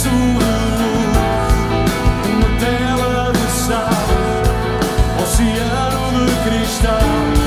azul, uma tela de sal, oceano de cristal.